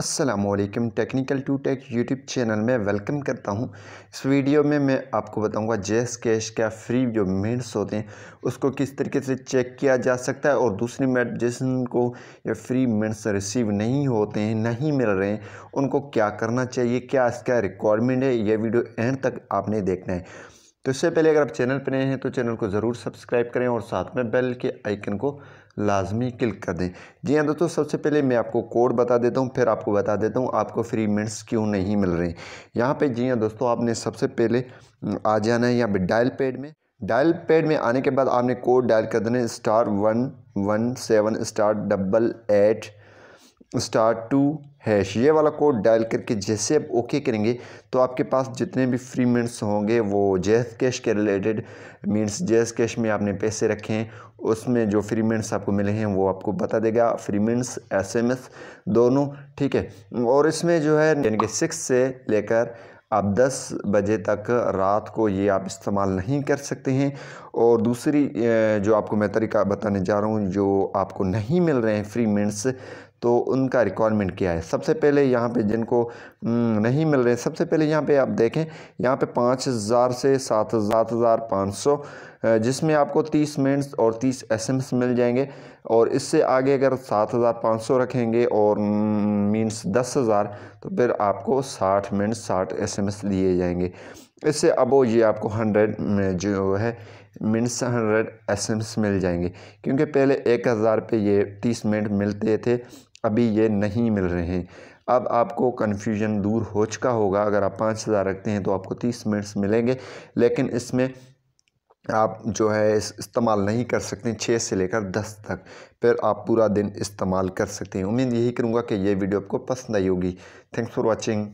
Aslam technical to tech YouTube channel में welcome करता हूँ। इस वीडियो में मैं आपको बताऊँगा जेस कैश का फ्री जो मिनट्स होते हैं, उसको किस तरीके से चेक किया जा सकता है और दूसरी मेट जिनको ये फ्री मिनट्स रिसीव नहीं होते हैं, नहीं मिल रहे हैं, उनको क्या करना चाहिए, क्या इसका रिक्वायरमेंट है, ये वीडियो एंड तक आपने देखना है। तो इससे पहले अगर आप चैनल पर नए हैं तो चैनल को ज़रूर सब्सक्राइब करें और साथ में बेल के आइकन को लाजमी क्लिक कर दें। जी हाँ दोस्तों, सबसे पहले मैं आपको कोड बता देता हूँ, फिर आपको बता देता हूँ आपको फ्री मिनट्स क्यों नहीं मिल रहे। यहाँ पे जी हाँ दोस्तों, आपने सबसे पहले आ जाना है यहाँ पे डायल पैड में। डायल पैड में आने के बाद आपने कोड डायल कर देना star one one seven star double eight star two hash ये वाला कोड डायल करके जैसे आप ओके करेंगे तो आपके पास जितने भी फ्री मिनट्स होंगे, वो जैस कैश के रिलेटेड मीन्स जैस कैश में आपने पैसे रखे हैं, उसमें जो फ्री मिनट्स आपको मिले हैं, वो आपको बता देगा। फ्री मिनट्स एस दोनों, ठीक है। और इसमें जो है, यानी कि सिक्स से लेकर आप 10 बजे तक रात को ये आप इस्तेमाल नहीं कर सकते हैं। और दूसरी जो आपको मैं तरीका बताने जा रहा हूँ, जो आपको नहीं मिल रहे हैं फ्री मिनट्स तो उनका रिक्वायरमेंट क्या है? सबसे पहले यहाँ पे जिनको हम्म, नहीं मिल रहे सबसे पहले यहाँ पे आप देखें यहाँ पे पाँच हज़ार से सात सात हज़ार पाँच सौ जिसमें आपको तीस मिनट्स और तीस एसएमएस मिल जाएँगे। और इससे आगे अगर सात हज़ार पाँच सौ रखेंगे और मीन्स हम्म, दस हज़ार तो फिर आपको साठ मिनट साठ एस लिए जाएँगे। इससे अब ये आपको हंड्रेड जो है मिनट्स हंड्रेड एस मिल जाएँगे। क्योंकि पहले एक हज़ार पे ये तीस मिनट मिलते थे, अभी ये नहीं मिल रहे हैं। अब आपको कन्फ्यूज़न दूर हो चुका होगा। अगर आप पाँच हज़ार रखते हैं तो आपको तीस मिनट्स मिलेंगे। लेकिन इसमें आप जो है इस्तेमाल नहीं कर सकते छः से लेकर दस तक। फिर आप पूरा दिन इस्तेमाल कर सकते हैं। उम्मीद यही करूँगा कि ये वीडियो आपको पसंद आई होगी। Thanks for watching